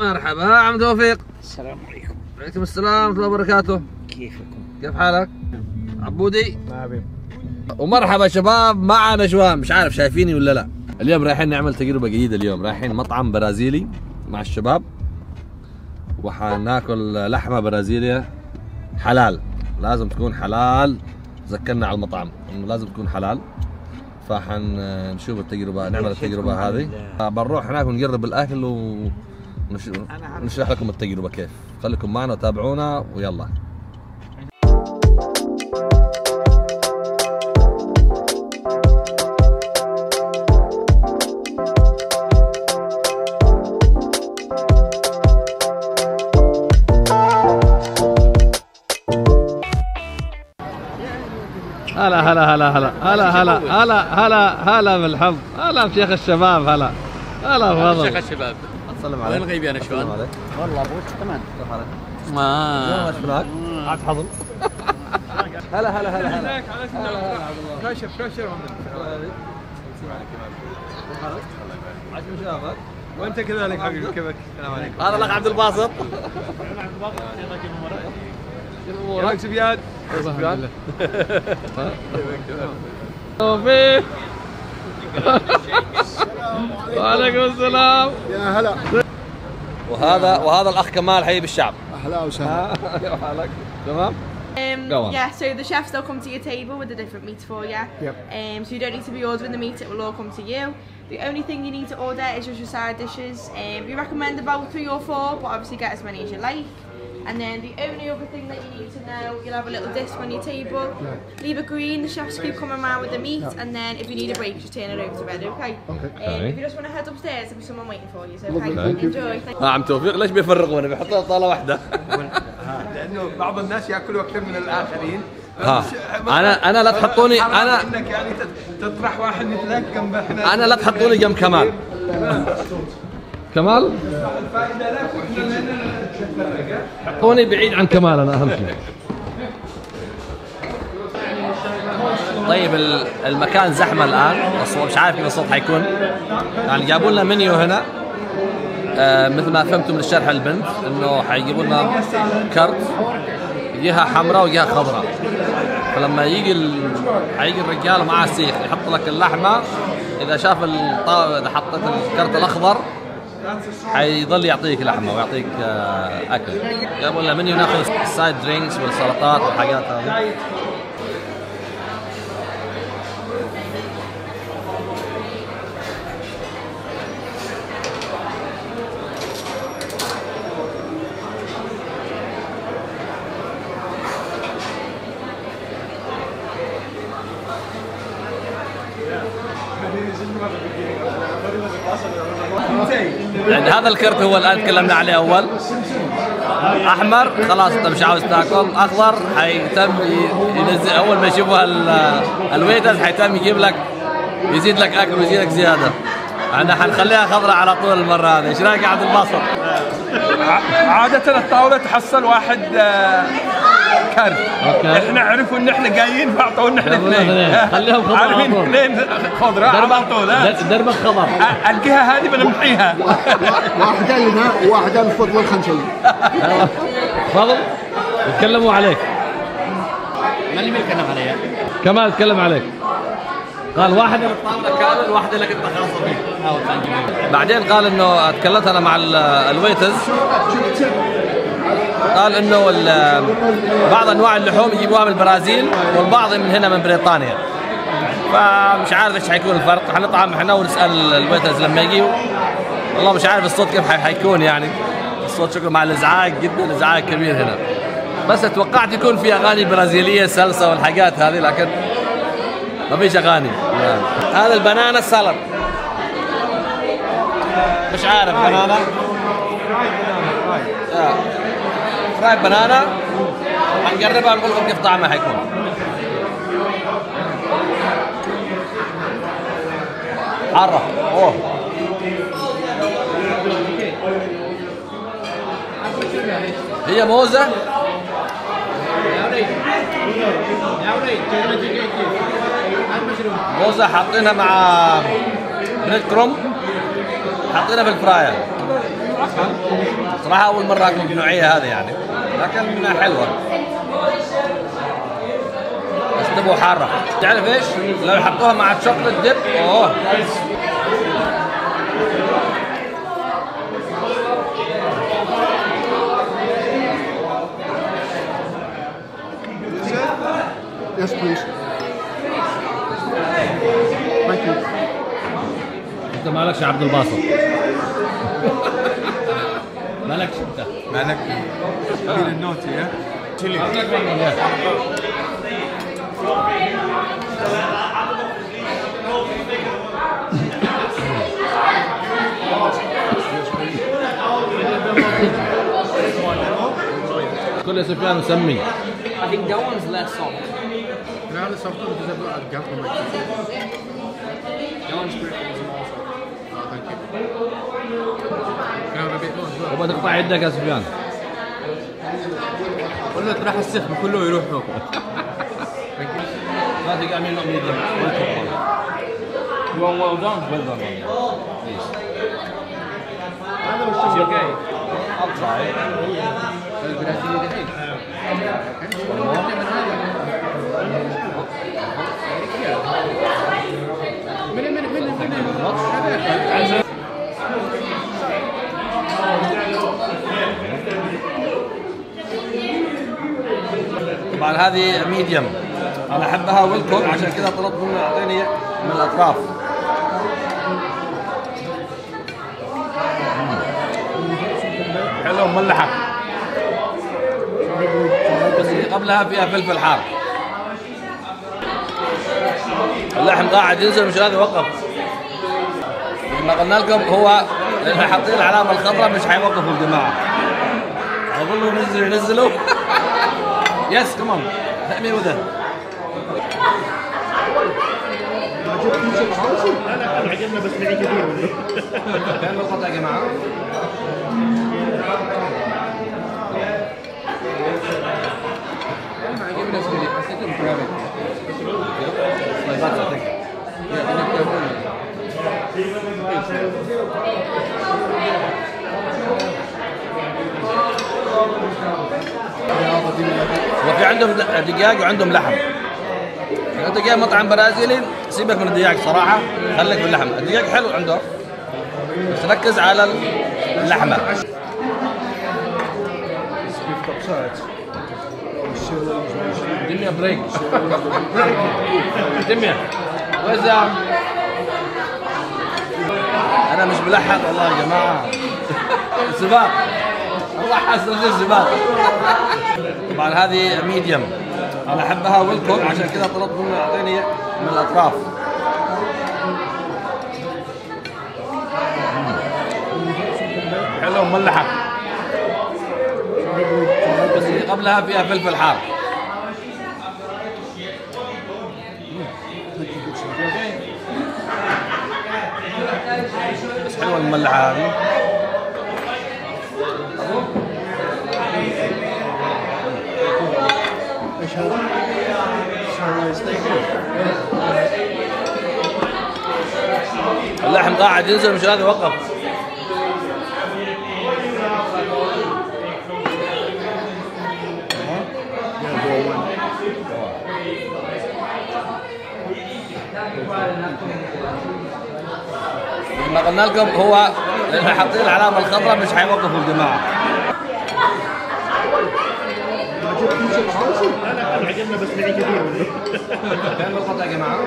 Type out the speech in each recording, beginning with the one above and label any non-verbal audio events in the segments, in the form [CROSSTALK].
مرحبا عم توفيق. السلام عليكم. وعليكم السلام ورحمة الله وبركاته. كيفكم؟ كيف حالك؟ عبودي. حبيبي ومرحبا شباب معنا شباب مش عارف شايفيني ولا لا. اليوم رايحين نعمل تجربة جديدة اليوم. رايحين مطعم برازيلي مع الشباب. وحناكل لحمة برازيلية. حلال. لازم تكون حلال. ذكرنا على المطعم إنه لازم تكون حلال. فحنشوف التجربة نعمل التجربة هذه. بنروح هناك ونجرب الأكل ونشرح لكم التجربة كيف. خليكم معنا وتابعونا ويلا. هلا هلا هلا هلا هلا هلا هلا هلا هلا بالحب هلا بشيخ الشباب هلا. هلا بفضل. شيخ الشباب. سلم وين عليك. غيبي أنا شلون؟ والله أبوك تمام. كيف حالك؟ ما. هناك قاعد حضن هلا هلا هلا هلا. كاشف كاشف. عاش مشافك وأنت كذلك حبيبي كيفك؟ السلام عليكم. هذا الأخ عبد الباسط. [LAUGHS] كيفك سفيان؟ سفيان. توفيق. [LAUGHS] وعليكم السلام يا هلا وهذا وهذا الاخ كمال حبيب الشعب اهلا وسهلا [LAUGHS] كيف حالك؟ تمام؟ Um, Go on. Yeah, so the chefs they'll come to your table with the different meats for you. Yep. Um, so you don't need to be ordering the meat; it will all come to you. The only thing you need to order is just your side dishes. Um, we recommend about three or four, but obviously get as many as you like. And then the only other thing that you need to know, you'll have a little disc on your table. Leave it green, the chefs keep coming around with the meat, and then if you need a break, just turn it over to red, okay? Okay. Um, if you just want to head upstairs, there'll be someone waiting for you, so okay? thank you. Enjoy. عم توفيق ليش بيفرغونا بيحطوا طاله واحدة لأنه بعض الناس ياكلوا أكثر من الاخرين ها. أنا- أنا لا تحطوني- أنا- انك يعني تطرح واحد مثلك جنب إحنا أنا لا تحطوني جنب كمال كمال الفائده لك وإحنا لنا حطوني بعيد عن كمال أنا اهم شيء طيب ال- المكان زحمة الآن. مش عارف كيف الصوت حيكون. يعني جابوا لنا منيو هنا. آه مثل ما فهمتوا من الشرح البنت إنه حيجيبوا لنا كرت جهة حمراء وجهة خضراء. فلما يجي ال... حيجي الرجال معاه سيخ يحط لك اللحمة. إذا شاف الطاوله إذا حطيت الكرت الأخضر حيظل يعطيك لحمة ويعطيك آه، أكل. جابوا لنا منيو ناخذ ال side drinks والسلطات والحاجات هذه؟ هذا الكرت هو الآن تكلمنا عليه أول. أحمر. خلاص انت مش عاوز تاكل أخضر حيتم ينزل أول ما يشوفوا ال- ال waiters حيتم يجيب لك يزيد لك أكل ويزيد لك زيادة. إحنا حنخليها خضراء على طول المرة هذه. إيش رأيك يا عبد الباسط؟ عادة الطاولة تحصل واحد آه، كرت okay. إحنا عرفوا إن إحنا جايين فأعطونا إحنا اثنين. اثنين. خليهم خضراء على عارفين. اثنين خضراء على طول ها؟ دربك خضر. آه، الجهة هذه بنمحيها [LAUGHS] واحد لنا وواحد الفضل الخنشوي فضل يتكلموا عليك. من اللي بيتكلم عليها؟ كمال تكلم عليك. قال واحد. الطاوله كامل واحدة لك انت خاصه فيك بعدين قال إنه تكلمت أنا مع ال- الويترز. قال إنه بعض أنواع اللحوم يجيبوها من البرازيل والبعض من هنا من بريطانيا. فمش عارف إيش حيكون الفرق. حنطعم إحنا ونسأل الويترز لما يجوا والله مش عارف الصوت كيف حي- حيكون يعني. الصوت شكله مع الإزعاج جدا إزعاج كبير هنا. بس توقعت يكون في أغاني برازيلية سلسة والحاجات هذه لكن ما فيش أغاني. هذا البنانا سالاد مش عارف بنانا. آه. فراي بنانا حنقربها ونقول لكم كيف طعمها حيكون. حارة أوه. هي موزة. موزة حاطينها مع بريد كروم حاطينها في ال fryer صراحة أول مرة اكل بالنوعيه هذه يعني. لكن حلوة بس تبغى حارة تعرف إيش؟ لو يحطوها مع ال chocolate dip oh Yes, please. Thank you. أنت مالكش يا عبد الباسط [LAUGHS] مالكش أنت مالك تشكيل النوتي ها كل يا سفيان وسمي I think that one's less salt. Can I have something because I've got a gap on my That one's pretty small salt. Oh, thank you. Can I have a bit more as well? وما تقطع يدك يا سفيان له راح السخن كله يروح فوق. لا تقع من ميديم You want well done? well done man. Please. Is it okay? I'll try. طبعا هذه ميديوم أنا أحبها ويلكم عشان كذا طلبت منه يعطيني من الأطراف. حلو مملحه بس اللي قبلها فيها فلفل حار. اللحم قاعد ينزل مش راضي يوقف. لما قلنا لكم هو لأن حاطين العلامة الخضراء مش حيوقفوا الجماعة. لهم نزلوا. ينزلوا [LAUGHS] يس كمان let me with it كان يا جماعة give it a second. I said to grab it. Like that, I think. Yeah, and if وفي عندهم دجاج وعندهم لحم. انت جاي مطعم برازيلي سيبك من الدجاج صراحة خليك باللحم الدجاج حلو عنده بس ركز على اللحمة. me a. Where's the... أنا مش ملحق والله يا جماعة. سباق طبعا هذه ميديوم أنا أحبها ويلكم عشان كذا طلبت منه يعطيني من الأطراف. حلو مملحه بس اللي قبلها فيها فلفل حار. بس حلوة المملحه هذه. ساراي ستيك اللحم قاعد ينزل مش راضي يوقف. لما قلنا لكم هو لأن حاطين العلامة الخضراء مش حيوقفوا الجماعة. لا لا عجبنا بس لعي كثير كان القطع يا جماعة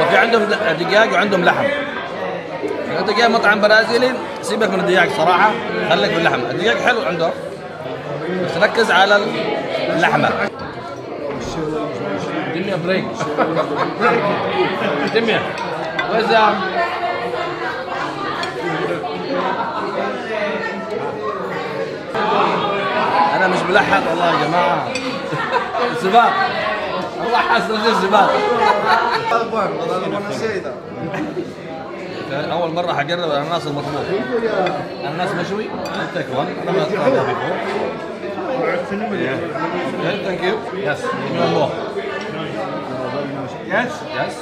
وفي عندهم دقاق وعندهم لحم. انت جاي مطعم برازيلي سيبك من الدجاج صراحة خليك باللحم الدجاج حلو عنده بس ركز على اللحمه me a. Where's the... أنا مش ملحق والله يا جماعة سباق الله حاسس نفسي الزبال أول مرة حقرب الأناناس المطبوخ الأناناس مشوي تيك وان أنا ما ثانك يو يس Yes? Yes.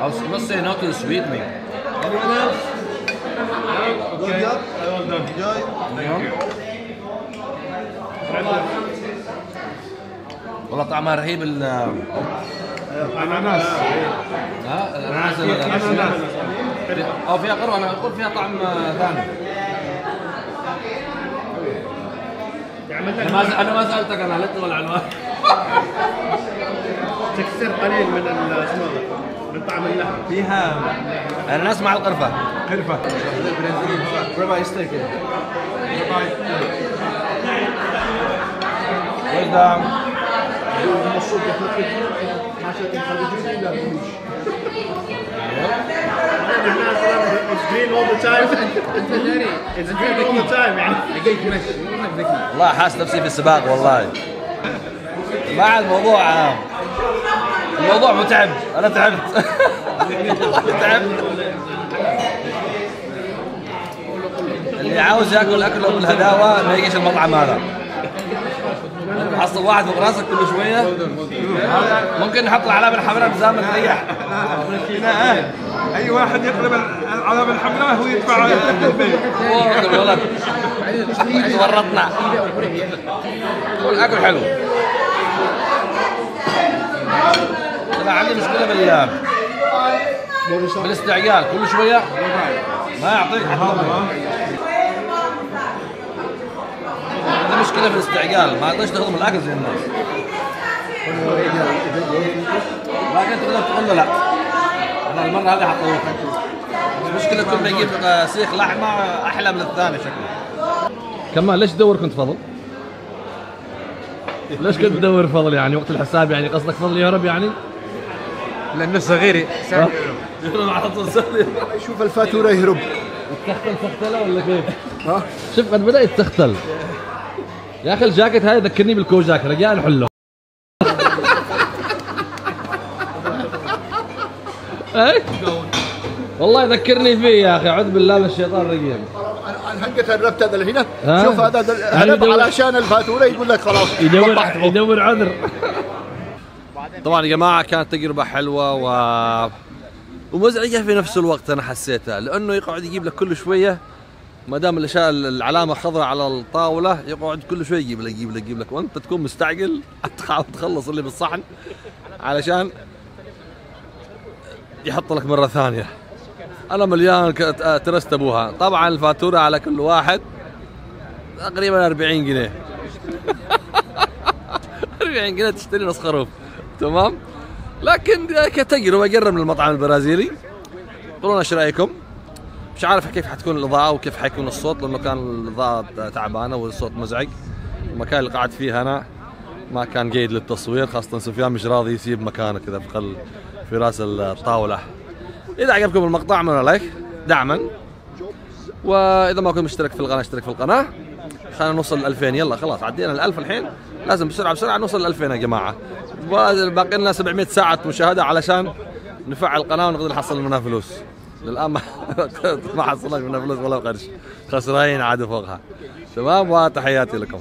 I was must say not to sweet me. Anyone else? Okay. Well done. والله طعمها رهيب أناناس. ها الاناناس الاناناس أو فيها قروه أنا أقول فيها طعم ثاني. أنا ما أنا ما سألتك أنا لت ولا عنوان [LAUGHS] تكسير قليل من من طعم اللحم. فيها الاناناس مع القرفة. قرفة. ربع ستيك وش ده It's green all the time. It's green all the time يعني. والله حاس نفسي في السباق والله. مع الموضوع الموضوع متعب. أنا تعبت. [LAUGHS] تعبت. اللي عاوز ياكل اكله بالهداوه ما يجيش المطعم هذا. حصل واحد فوق راسك كل شوية؟ ممكن نحط العلامة الحمراء بزام تريح أي واحد يقلب العلامة الحمراء هو يدفع الولد تورطنا. والاكل حلو. أنا عندي مشكلة بال بالاستعجال. كل شوية؟ ما يعطيك حتى عندي مشكلة في الاستعجال. ما تقدرش تهضم الاكل زي الناس لكن تقدر تقول له لا. أنا المرة هذه حطوك المشكلة كل ما يجيب سيخ لحمة أحلى من الثاني شكله كمان ليش تدور كنت فضل؟ ليش كنت تدور فضل يعني وقت الحساب يعني؟ قصدك فضل يهرب يعني؟ لأنه صغير يهرب على طول يشوف الفاتورة يهرب. تختل تختلة ولا كيف؟ ها؟ شوف قد بدا يتختل يا أخي الجاكيت هاي ذكرني بالكوجاك رجاء نحله [LAUGHS] اي والله يذكرني فيه يا أخي أعوذ بالله من الشيطان الرجيم. هنقة الربط هذا هنا؟ شوف هذا علشان الفاتورة يقول لك خلاص يدور. يدور عذر. طبعا يا جماعة كانت تجربة حلوة و ومزعجة في نفس الوقت أنا حسيتها لأنه يقعد يجيب لك كل شوية ما دام الاشياء العلامة خضراء على الطاولة يقعد كل شوية يجيب لك يجيب لك يجيب لك. وأنت تكون مستعجل تحاول تخلص اللي بالصحن. علشان يحط لك مرة ثانية. أنا مليان ترست أبوها. طبعا الفاتورة على كل واحد تقريبا 40 جنيه. [LAUGHS] 40 جنيه تشتري نص خروف تمام؟ لكن كتجربه جرب من المطعم البرازيلي. قولوا إيش رأيكم؟ مش عارف كيف حتكون الإضاءة وكيف حيكون الصوت لأنه كان الإضاءة تعبانة والصوت مزعج. المكان اللي قاعد فيه أنا ما كان جيد للتصوير خاصة سفيان مش راضي يسيب مكانه كذا في قل في رأس الطاولة. إذا عجبكم المقطع أعملوا لايك دعما. وإذا ما كنت مشترك في القناة اشترك في القناة. خلينا نوصل ل 2000 يلا خلاص عدينا ال 1000 الحين. لازم بسرعة بسرعة نوصل ل 2000 يا جماعة. باقي لنا 700 ساعة مشاهدة علشان نفعل القناه ونقدر نحصل منها فلوس. للآن [LAUGHS] ما حصلناش منها فلوس ولا قرش. خسرانين عاد فوقها. تمام؟ وتحياتي لكم.